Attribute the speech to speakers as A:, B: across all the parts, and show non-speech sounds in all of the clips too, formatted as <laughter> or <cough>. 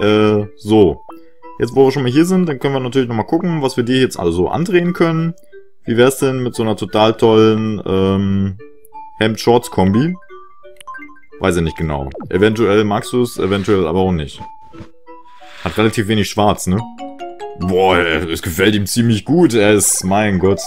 A: Äh, so. Jetzt, wo wir schon mal hier sind, dann können wir natürlich nochmal gucken, was wir dir jetzt also andrehen können. Wie wär's denn mit so einer total tollen, ähm, Hemd-Shorts-Kombi? Weiß ich nicht genau. Eventuell magst du es, eventuell aber auch nicht. Hat relativ wenig schwarz, ne? Boah, es gefällt ihm ziemlich gut. Er ist, mein Gott.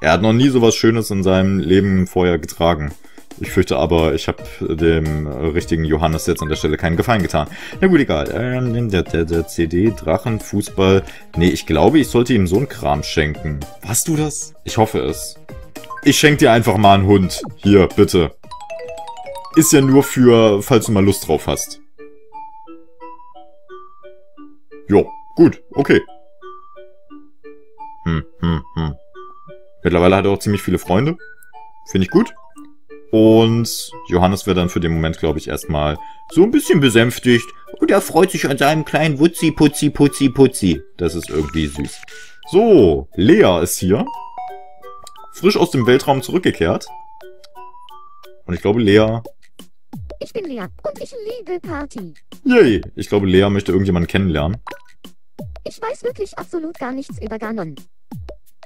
A: Er hat noch nie sowas Schönes in seinem Leben vorher getragen. Ich fürchte aber, ich habe dem richtigen Johannes jetzt an der Stelle keinen Gefallen getan. Na gut, egal. Ähm, der, der, der CD, Drachen, Fußball. Nee, ich glaube, ich sollte ihm so einen Kram schenken. Warst du das? Ich hoffe es. Ich schenke dir einfach mal einen Hund. Hier, bitte. Ist ja nur für, falls du mal Lust drauf hast. Jo, gut, okay. Hm, hm, hm. Mittlerweile hat er auch ziemlich viele Freunde. Finde ich gut. Und Johannes wird dann für den Moment, glaube ich, erstmal so ein bisschen besänftigt. Und er freut sich an seinem kleinen Wutzi, Putzi, Putzi, Putzi. Das ist irgendwie süß. So, Lea ist hier. Frisch aus dem Weltraum zurückgekehrt. Und ich glaube, Lea
B: ich bin Lea und ich liebe Party.
A: Yay, ich glaube, Lea möchte irgendjemanden kennenlernen.
B: Ich weiß wirklich absolut gar nichts über Ganon.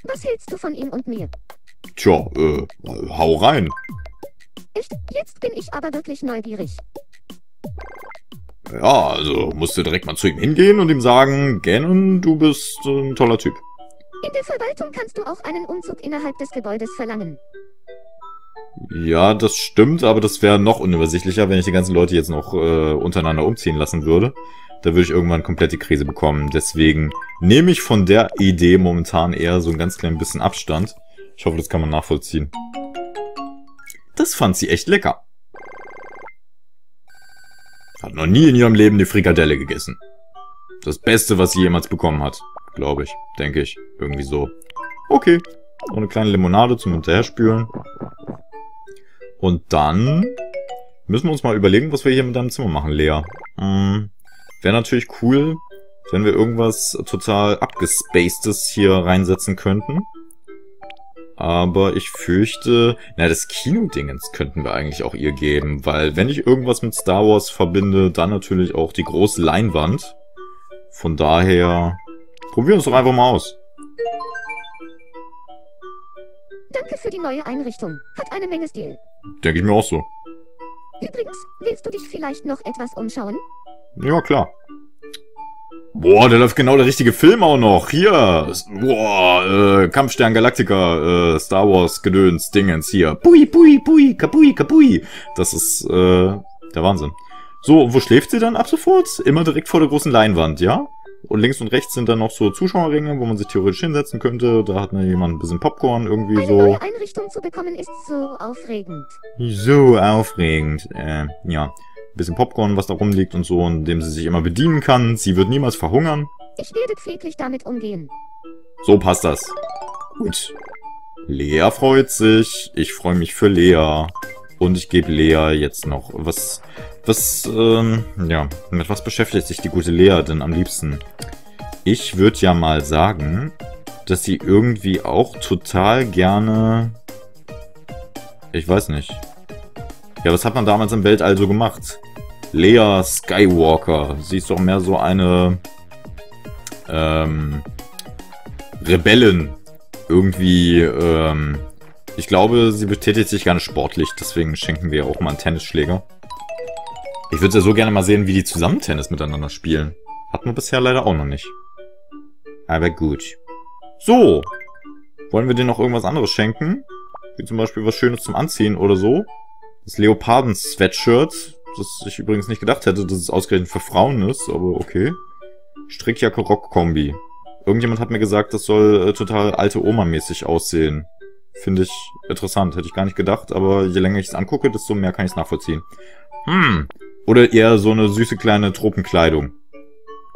B: Was hältst du von ihm und mir?
A: Tja, äh, hau rein.
B: Echt? Jetzt bin ich aber wirklich neugierig.
A: Ja, also musst du direkt mal zu ihm hingehen und ihm sagen, Ganon, du bist ein toller Typ.
B: In der Verwaltung kannst du auch einen Umzug innerhalb des Gebäudes verlangen.
A: Ja, das stimmt, aber das wäre noch unübersichtlicher, wenn ich die ganzen Leute jetzt noch äh, untereinander umziehen lassen würde. Da würde ich irgendwann komplett die Krise bekommen. Deswegen nehme ich von der Idee momentan eher so ein ganz klein bisschen Abstand. Ich hoffe, das kann man nachvollziehen. Das fand sie echt lecker. Hat noch nie in ihrem Leben eine Frikadelle gegessen. Das Beste, was sie jemals bekommen hat. Glaube ich. Denke ich. Irgendwie so. Okay. Noch eine kleine Limonade zum Hinterherspülen. Und dann müssen wir uns mal überlegen, was wir hier mit deinem Zimmer machen, Lea. Hm, Wäre natürlich cool, wenn wir irgendwas total abgespacedes hier reinsetzen könnten. Aber ich fürchte, na, das Kinodingens könnten wir eigentlich auch ihr geben, weil wenn ich irgendwas mit Star Wars verbinde, dann natürlich auch die große Leinwand. Von daher, probieren wir es doch einfach mal aus.
B: Danke für die neue Einrichtung. Hat eine Menge Stil.
A: Denke ich mir auch so.
B: Übrigens, willst du dich vielleicht noch etwas umschauen?
A: Ja, klar. Boah, da läuft genau der richtige Film auch noch. Hier. Boah, äh, Kampfstern Galactica, äh, Star Wars Gedöns, Dingens hier. Pui, pui, pui, kapui, kapui. Das ist, äh, der Wahnsinn. So, wo schläft sie dann ab sofort? Immer direkt vor der großen Leinwand, ja? Und links und rechts sind dann noch so Zuschauerringe, wo man sich theoretisch hinsetzen könnte. Da hat man jemand ein bisschen Popcorn irgendwie
B: Eine
A: so.
B: neue Einrichtung zu bekommen ist so aufregend.
A: So aufregend. Äh, ja. Ein bisschen Popcorn, was da rumliegt und so, in dem sie sich immer bedienen kann. Sie wird niemals verhungern.
B: Ich werde pfleglich damit umgehen.
A: So passt das. Gut. Lea freut sich. Ich freue mich für Lea. Und ich gebe Lea jetzt noch was... Was, ähm, ja, mit was beschäftigt sich die gute Lea denn am liebsten? Ich würde ja mal sagen, dass sie irgendwie auch total gerne... Ich weiß nicht. Ja, was hat man damals im Weltall so gemacht? Lea Skywalker. Sie ist doch mehr so eine... Ähm... Rebellin. Irgendwie, ähm... Ich glaube, sie betätigt sich gerne sportlich, deswegen schenken wir auch mal einen Tennisschläger. Ich würde ja so gerne mal sehen, wie die zusammen Tennis miteinander spielen. Hatten wir bisher leider auch noch nicht. Aber gut. So. Wollen wir dir noch irgendwas anderes schenken? Wie zum Beispiel was Schönes zum Anziehen oder so. Das Leoparden-Sweatshirt. Das ich übrigens nicht gedacht hätte, dass es ausgerechnet für Frauen ist, aber okay. Strickjacke Rock-Kombi. Irgendjemand hat mir gesagt, das soll äh, total alte Oma-mäßig aussehen. Finde ich interessant. Hätte ich gar nicht gedacht, aber je länger ich es angucke, desto mehr kann ich es nachvollziehen. Hm. Oder eher so eine süße kleine Tropenkleidung.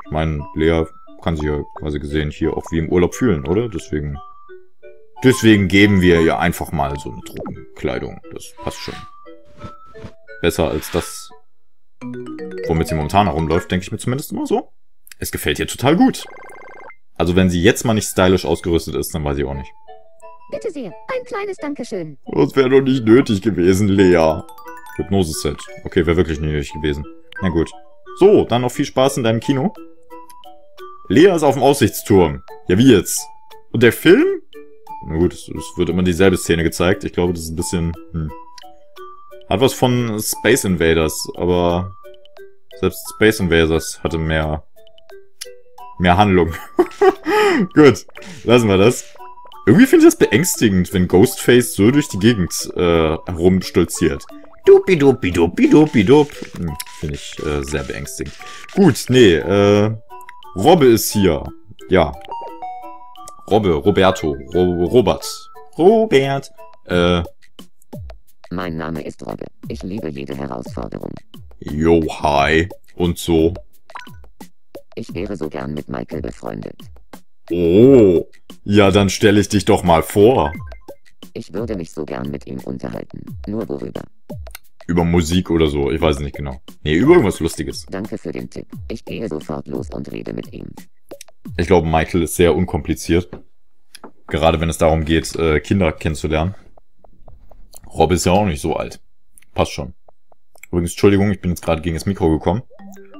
A: Ich meine, Lea kann sich ja quasi gesehen hier auch wie im Urlaub fühlen, oder? Deswegen. Deswegen geben wir ihr einfach mal so eine Tropenkleidung. Das passt schon. Besser als das, womit sie momentan herumläuft, denke ich mir zumindest immer so. Es gefällt ihr total gut. Also wenn sie jetzt mal nicht stylisch ausgerüstet ist, dann weiß ich auch nicht.
B: Bitte sehr, ein kleines Dankeschön.
A: Das wäre doch nicht nötig gewesen, Lea. Hypnose-Set. Okay, wäre wirklich nicht nötig gewesen. Na gut. So, dann noch viel Spaß in deinem Kino. Lea ist auf dem Aussichtsturm. Ja, wie jetzt? Und der Film? Na gut, es, es wird immer dieselbe Szene gezeigt. Ich glaube, das ist ein bisschen... Hm. Hat was von Space Invaders, aber selbst Space Invaders hatte mehr mehr Handlung. <laughs> Gut, lassen wir das. Irgendwie finde ich das beängstigend, wenn Ghostface so durch die Gegend äh, herumstolziert. Dupi-dupi-dupi-dupi-dup. Hm, finde ich äh, sehr beängstigend. Gut, nee, äh, Robbe ist hier. Ja. Robbe, Roberto, Ro Robert. Robert. Äh.
C: Mein Name ist Robbe. Ich liebe jede Herausforderung.
A: Jo, hi. Und so.
C: Ich wäre so gern mit Michael befreundet.
A: Oh, ja, dann stelle ich dich doch mal vor.
C: Ich würde mich so gern mit ihm unterhalten. Nur worüber?
A: Über Musik oder so, ich weiß nicht genau. Nee, über irgendwas Lustiges.
C: Danke für den Tipp. Ich gehe sofort los und rede mit ihm.
A: Ich glaube, Michael ist sehr unkompliziert. Gerade wenn es darum geht, äh, Kinder kennenzulernen. Rob ist ja auch nicht so alt. Passt schon. Übrigens, Entschuldigung, ich bin jetzt gerade gegen das Mikro gekommen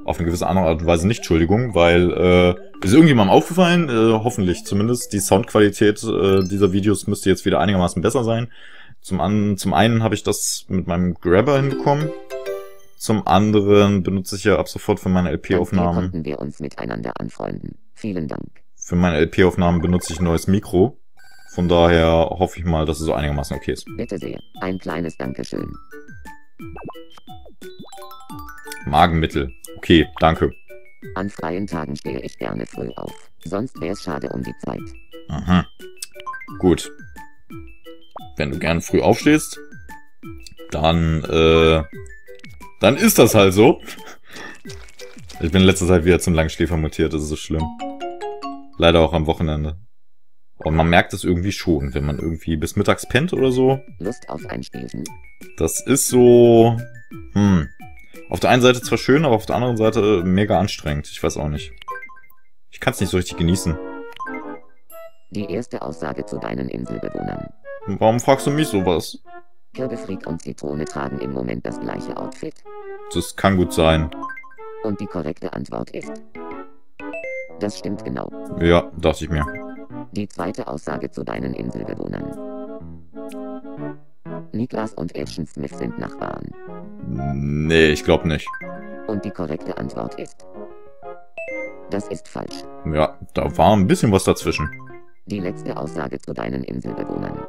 A: auf eine gewisse andere Art und Weise nicht Entschuldigung, weil äh, ist irgendjemandem aufgefallen, äh, hoffentlich zumindest, die Soundqualität äh, dieser Videos müsste jetzt wieder einigermaßen besser sein. Zum, an, zum einen habe ich das mit meinem Grabber hinbekommen, zum anderen benutze ich ja ab sofort für meine LP-Aufnahmen.
C: konnten wir uns miteinander anfreunden. Vielen Dank.
A: Für meine LP-Aufnahmen benutze ich ein neues Mikro. Von daher hoffe ich mal, dass es so einigermaßen okay ist.
C: Bitte sehr. Ein kleines Dankeschön.
A: Magenmittel. Okay, danke.
C: An freien Tagen stehe ich gerne früh auf. Sonst wäre es schade um die Zeit.
A: Aha. Gut. Wenn du gerne früh aufstehst, dann, äh, dann ist das halt so. Ich bin in letzter Zeit wieder zum Langschläfer mutiert, das ist so schlimm. Leider auch am Wochenende. Und man merkt es irgendwie schon, wenn man irgendwie bis mittags pennt oder so.
C: Lust auf ein Spielchen?
A: Das ist so, hm, auf der einen Seite zwar schön, aber auf der anderen Seite mega anstrengend. Ich weiß auch nicht. Ich kann es nicht so richtig genießen.
C: Die erste Aussage zu deinen Inselbewohnern.
A: Warum fragst du mich sowas?
C: Kürbisfried und Zitrone tragen im Moment das gleiche Outfit.
A: Das kann gut sein.
C: Und die korrekte Antwort ist... Das stimmt genau.
A: Ja, dachte ich mir.
C: Die zweite Aussage zu deinen Inselbewohnern. Niklas und Agent Smith sind Nachbarn.
A: Nee, ich glaube nicht.
C: Und die korrekte Antwort ist... Das ist falsch.
A: Ja, da war ein bisschen was dazwischen.
C: Die letzte Aussage zu deinen Inselbewohnern.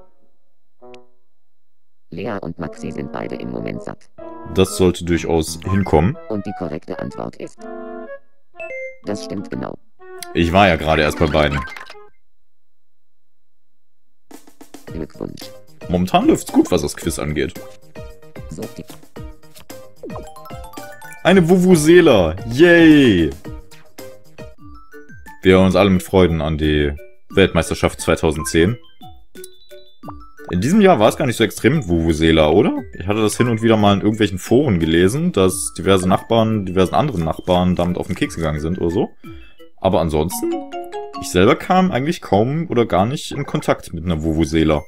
C: Lea und Maxi sind beide im Moment satt.
A: Das sollte durchaus hinkommen.
C: Und die korrekte Antwort ist... Das stimmt genau.
A: Ich war ja gerade erst bei beiden.
C: Glückwunsch.
A: Momentan läuft's gut, was das Quiz angeht.
C: So
A: Eine Vuvuzela. Yay. Wir hören uns alle mit Freuden an die Weltmeisterschaft 2010. In diesem Jahr war es gar nicht so extrem mit Vuvuzela, oder? Ich hatte das hin und wieder mal in irgendwelchen Foren gelesen, dass diverse Nachbarn, diversen anderen Nachbarn damit auf den Keks gegangen sind oder so. Aber ansonsten, ich selber kam eigentlich kaum oder gar nicht in Kontakt mit einer Vuvuzela.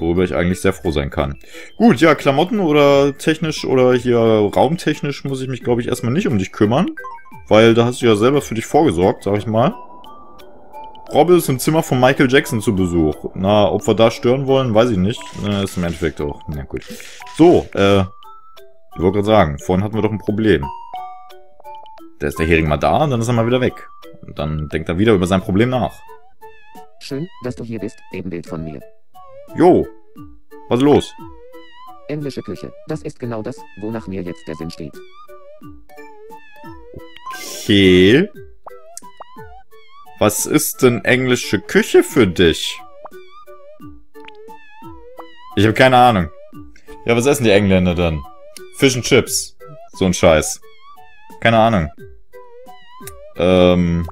A: Worüber ich eigentlich sehr froh sein kann. Gut, ja, Klamotten oder technisch oder hier raumtechnisch muss ich mich, glaube ich, erstmal nicht um dich kümmern. Weil da hast du ja selber für dich vorgesorgt, sag ich mal. Robbe ist im Zimmer von Michael Jackson zu Besuch. Na, ob wir da stören wollen, weiß ich nicht. Na, ist im Endeffekt auch. Na gut. So, äh, ich wollte gerade sagen, vorhin hatten wir doch ein Problem. Da ist der Hering mal da und dann ist er mal wieder weg. Und dann denkt er wieder über sein Problem nach.
C: Schön, dass du hier bist, Ebenbild von mir.
A: Jo, was ist los?
C: Englische Küche, das ist genau das, wonach mir jetzt der Sinn steht.
A: Okay. Was ist denn englische Küche für dich? Ich habe keine Ahnung. Ja, was essen die Engländer dann? Fish and Chips. So ein Scheiß. Keine Ahnung. Ähm...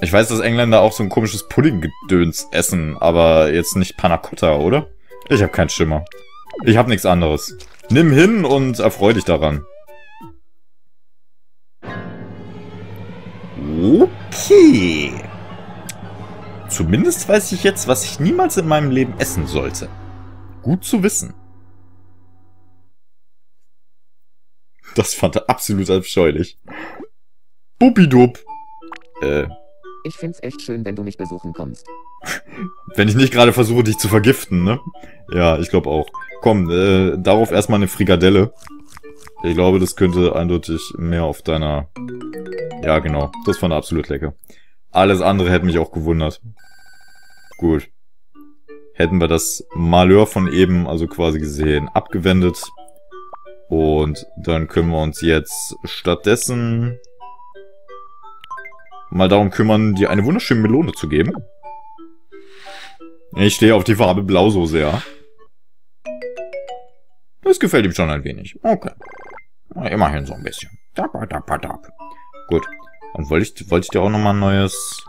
A: Ich weiß, dass Engländer auch so ein komisches Puddinggedöns essen, aber jetzt nicht Panna Cotta, oder? Ich habe keinen Schimmer. Ich habe nichts anderes. Nimm hin und erfreu dich daran. Okay. Zumindest weiß ich jetzt, was ich niemals in meinem Leben essen sollte. Gut zu wissen. Das fand er absolut abscheulich. Bupidub. Äh,
C: Ich find's echt schön, wenn du mich besuchen kommst.
A: wenn ich nicht gerade versuche, dich zu vergiften, ne? Ja, ich glaube auch. Komm, äh, darauf erstmal eine Frikadelle. Ich glaube, das könnte eindeutig mehr auf deiner... Ja, genau. Das fand er absolut lecker. Alles andere hätte mich auch gewundert. Gut. Hätten wir das Malheur von eben, also quasi gesehen, abgewendet. Und dann können wir uns jetzt stattdessen mal darum kümmern, dir eine wunderschöne Melone zu geben. Ich stehe auf die Farbe Blau so sehr. Das gefällt ihm schon ein wenig. Okay. Na, immerhin so ein bisschen. Dap, dap, dap. Gut. Und wollte ich, wollte ich dir auch nochmal ein neues...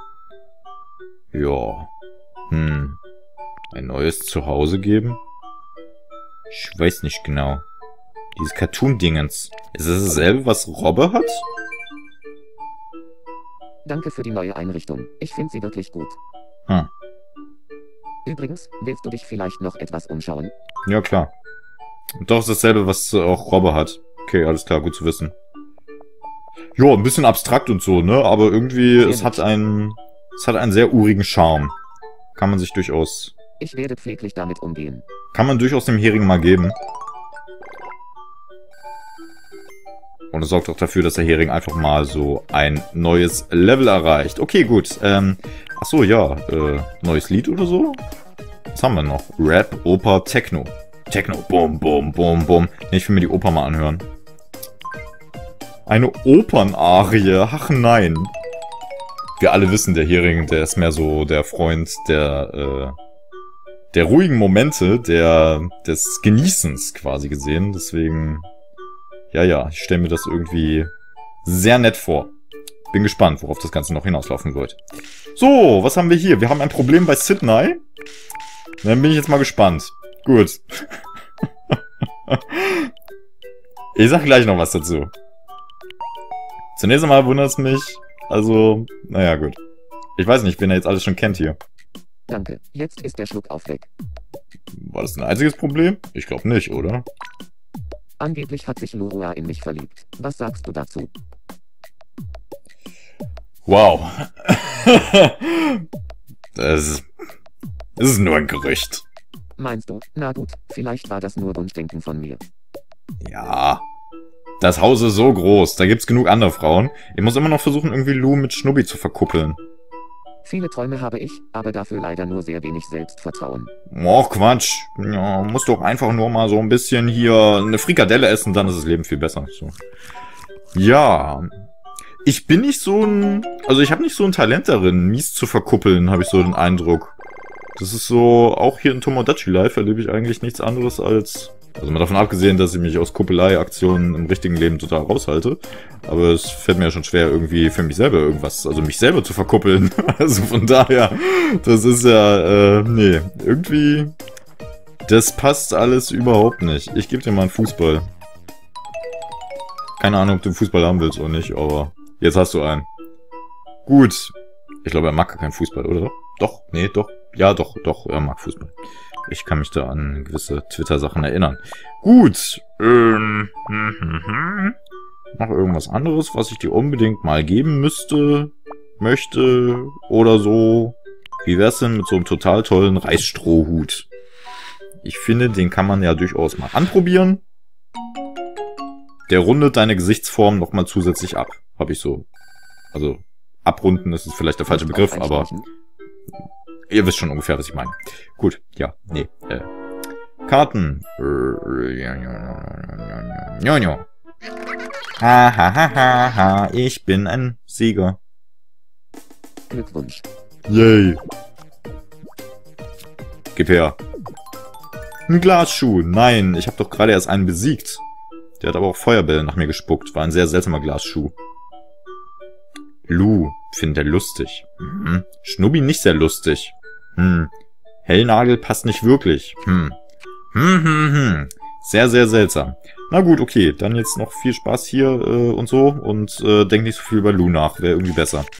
A: Ja. Hm. Ein neues Zuhause geben? Ich weiß nicht genau. Dieses Cartoon-Dingens. Ist es dasselbe, was Robbe hat?
C: Danke für die neue Einrichtung. Ich finde sie wirklich gut.
A: Hm.
C: Übrigens, willst du dich vielleicht noch etwas umschauen?
A: Ja, klar. Doch ist dasselbe, was auch Robbe hat. Okay, alles klar, gut zu wissen. Ja, ein bisschen abstrakt und so, ne? Aber irgendwie, es hat einen, es hat einen sehr urigen Charme. Kann man sich durchaus,
C: Ich werde pfleglich damit umgehen.
A: kann man durchaus dem Hering mal geben. Und es sorgt auch dafür, dass der Hering einfach mal so ein neues Level erreicht. Okay, gut. Ähm, ach so, ja. Äh, neues Lied oder so? Was haben wir noch? Rap, Oper, Techno. Techno, bum, bum, bum, bum. Nee, ich will mir die Oper mal anhören. Eine Opernarie. Ach nein. Wir alle wissen, der Hering, der ist mehr so der Freund der, äh, der ruhigen Momente, der, des Genießens quasi gesehen. Deswegen, ja, ja, ich stelle mir das irgendwie sehr nett vor. Bin gespannt, worauf das Ganze noch hinauslaufen wird. So, was haben wir hier? Wir haben ein Problem bei Sydney. Dann bin ich jetzt mal gespannt. Gut. <laughs> ich sag gleich noch was dazu. Zunächst einmal wundert es mich. Also, naja, gut. Ich weiß nicht, wen er jetzt alles schon kennt hier.
C: Danke. Jetzt ist der Schluck auf weg.
A: War das ein einziges Problem? Ich glaube nicht, oder?
C: Angeblich hat sich Lurua in mich verliebt. Was sagst du dazu?
A: Wow. <laughs> das, ist, das ist nur ein Gerücht.
C: Meinst du? Na gut, vielleicht war das nur Wunschdenken von mir.
A: Ja. Das Haus ist so groß, da gibt's genug andere Frauen. Ich muss immer noch versuchen, irgendwie Lou mit Schnubbi zu verkuppeln.
C: Viele Träume habe ich, aber dafür leider nur sehr wenig Selbstvertrauen.
A: Och, Quatsch. Ja, musst doch einfach nur mal so ein bisschen hier eine Frikadelle essen, dann ist das Leben viel besser. So. Ja. Ich bin nicht so ein... Also ich habe nicht so ein Talent darin, mies zu verkuppeln, habe ich so den Eindruck. Das ist so... Auch hier in Tomodachi Life erlebe ich eigentlich nichts anderes als... Also mal davon abgesehen, dass ich mich aus Kuppelei-Aktionen im richtigen Leben total raushalte. Aber es fällt mir ja schon schwer, irgendwie für mich selber irgendwas, also mich selber zu verkuppeln. <laughs> Also von daher, das ist ja, äh, nee, irgendwie, das passt alles überhaupt nicht. Ich gebe dir mal einen Fußball. Keine Ahnung, ob du Fußball haben willst oder nicht, aber jetzt hast du einen. Gut. Ich glaube, er mag gar keinen Fußball, oder? Doch, nee, doch. Ja, doch, doch, er mag Fußball. Ich kann mich da an gewisse Twitter-Sachen erinnern. Gut. Ähm, hm, hm, hm. Noch irgendwas anderes, was ich dir unbedingt mal geben müsste, möchte oder so. Wie wär's denn mit so einem total tollen Reisstrohhut? Ich finde, den kann man ja durchaus mal anprobieren. Der rundet deine Gesichtsform nochmal zusätzlich ab. Hab ich so. Also, abrunden ist vielleicht der falsche Begriff, aber? Ihr wisst schon ungefähr, was ich meine. Gut, ja, nee. Äh, Karten. Jojo. Ha, ha, ha, ha, ha. Ich bin ein Sieger.
C: Glückwunsch.
A: Yay. Gib her. Ein Glasschuh. Nein, ich habe doch gerade erst einen besiegt. Der hat aber auch Feuerbälle nach mir gespuckt. War ein sehr seltsamer Glasschuh. Lou, findet er lustig. Mhm. Schnubbi nicht sehr lustig. Hm. Hellnagel passt nicht wirklich. Hm. Hm, hm, hm. Sehr, sehr seltsam. Na gut, okay. Dann jetzt noch viel Spaß hier äh, und so. Und äh, denk nicht so viel über Lou nach. Wäre irgendwie besser.